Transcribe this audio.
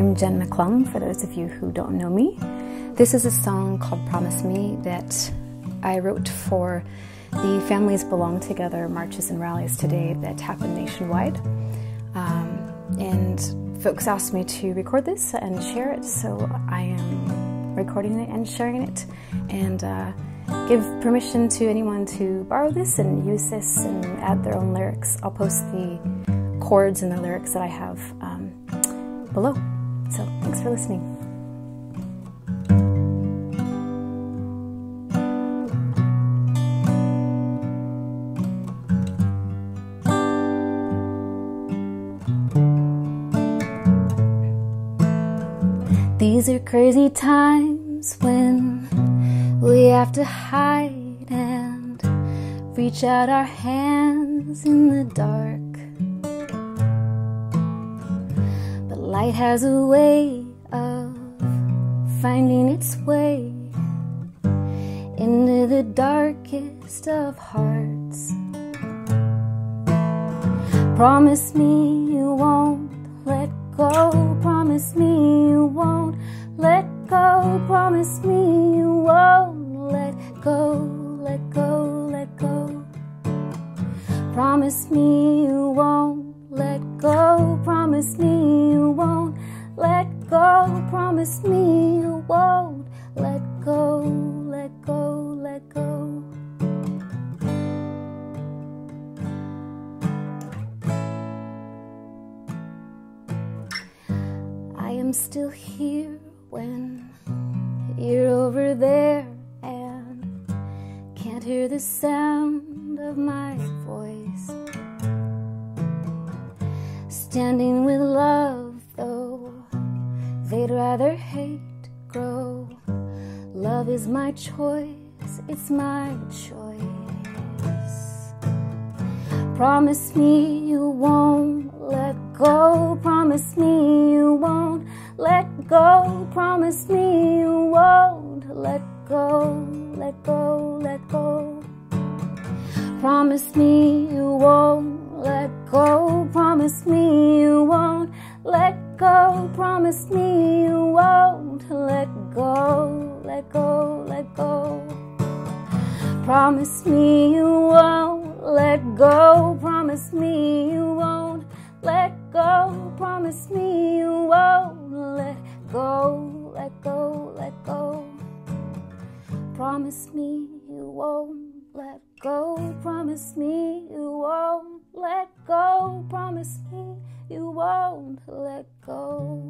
I'm Jen McClung, for those of you who don't know me. This is a song called Promise Me that I wrote for the Families Belong Together marches and rallies today that happen nationwide. Um, and folks asked me to record this and share it, so I am recording it and sharing it. And uh, give permission to anyone to borrow this and use this and add their own lyrics. I'll post the chords and the lyrics that I have um, below. So thanks for listening. These are crazy times when we have to hide and reach out our hands in the dark. Light has a way of finding its way into the darkest of hearts. Promise me you won't let go. Promise me you won't let go. Promise me you won't let go. Let go, let go. Promise me you won't go. Promise me you won't let go. Promise me you won't let go. Let go, let go. I am still here when you're over there and can't hear the sound of my voice. Standing with love, though they'd rather hate grow. Love is my choice, it's my choice. Promise me you won't let go. Promise me you won't let go. Promise me you won't let go. Let go, let go. Promise me you won't let go. Promise me Promise me you won't let go. Let go, let go. Promise me you won't let go. Promise me you won't let go. Promise me you won't let go. Let go, let go. Promise me you won't let go. Promise me you won't let go. Promise me you won't let go.